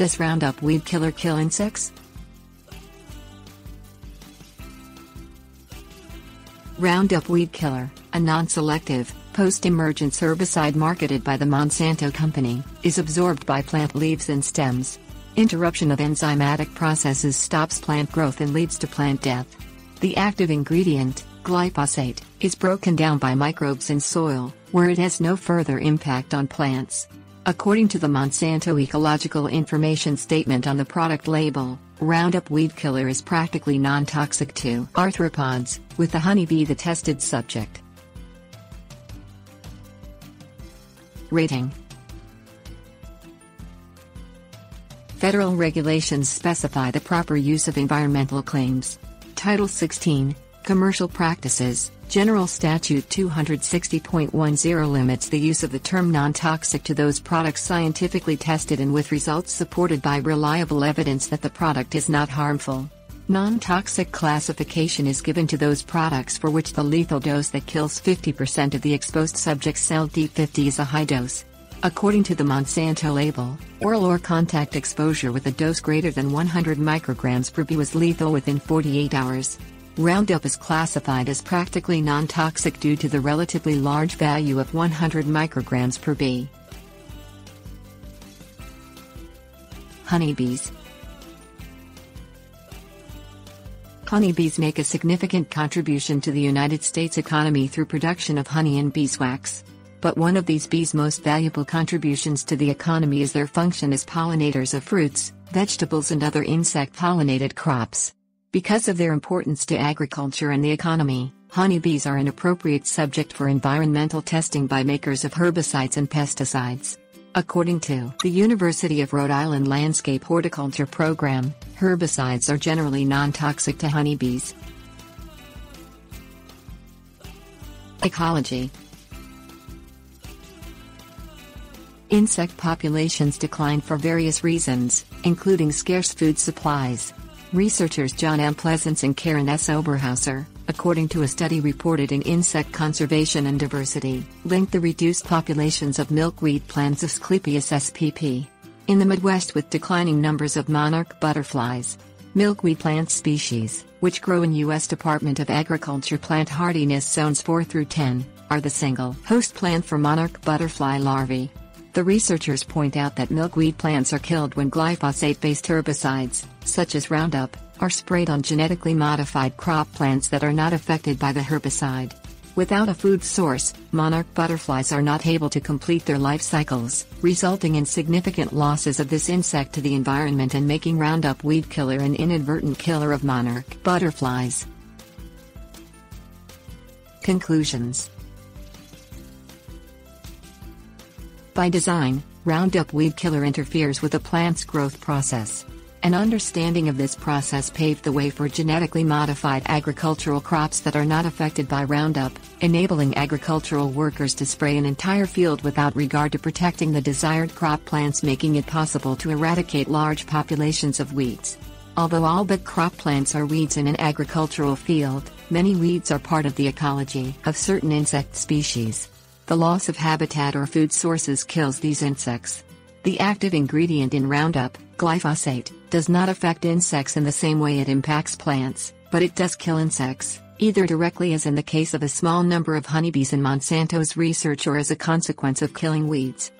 Does Roundup weed killer kill insects? Roundup weed killer, a non-selective, post-emergence herbicide marketed by the Monsanto company, is absorbed by plant leaves and stems. Interruption of enzymatic processes stops plant growth and leads to plant death. The active ingredient, glyphosate, is broken down by microbes in soil, where it has no further impact on plants. According to the Monsanto Ecological Information Statement on the product label, Roundup weed killer is practically non-toxic to arthropods, with the honeybee the tested subject. Rating Federal regulations specify the proper use of environmental claims. Title 16, Commercial Practices, General Statute 260.10 limits the use of the term non-toxic to those products scientifically tested and with results supported by reliable evidence that the product is not harmful. Non-toxic classification is given to those products for which the lethal dose that kills 50% of the exposed subject's LD50 is a high dose. According to the Monsanto label, oral or contact exposure with a dose greater than 100 micrograms per bee was lethal within 48 hours. Roundup is classified as practically non-toxic due to the relatively large value of 100 micrograms per bee. Honeybees Honeybees make a significant contribution to the United States economy through production of honey and beeswax. But one of these bees' most valuable contributions to the economy is their function as pollinators of fruits, vegetables and other insect-pollinated crops. Because of their importance to agriculture and the economy, honeybees are an appropriate subject for environmental testing by makers of herbicides and pesticides. According to the University of Rhode Island Landscape Horticulture Program, herbicides are generally non-toxic to honeybees. Ecology Insect populations decline for various reasons, including scarce food supplies, Researchers John M. Pleasants and Karen S. Oberhauser, according to a study reported in Insect Conservation and Diversity, linked the reduced populations of milkweed plants Asclepias spp. in the Midwest with declining numbers of monarch butterflies. Milkweed plant species, which grow in U.S. Department of Agriculture plant hardiness zones 4 through 10, are the single host plant for monarch butterfly larvae. The researchers point out that milkweed plants are killed when glyphosate-based herbicides, such as Roundup, are sprayed on genetically modified crop plants that are not affected by the herbicide. Without a food source, monarch butterflies are not able to complete their life cycles, resulting in significant losses of this insect to the environment and making Roundup weed killer an inadvertent killer of monarch butterflies. Conclusions By design, Roundup weed killer interferes with a plant's growth process. An understanding of this process paved the way for genetically modified agricultural crops that are not affected by Roundup, enabling agricultural workers to spray an entire field without regard to protecting the desired crop plants making it possible to eradicate large populations of weeds. Although all but crop plants are weeds in an agricultural field, many weeds are part of the ecology of certain insect species. The loss of habitat or food sources kills these insects. The active ingredient in Roundup, glyphosate, does not affect insects in the same way it impacts plants, but it does kill insects, either directly as in the case of a small number of honeybees in Monsanto's research or as a consequence of killing weeds.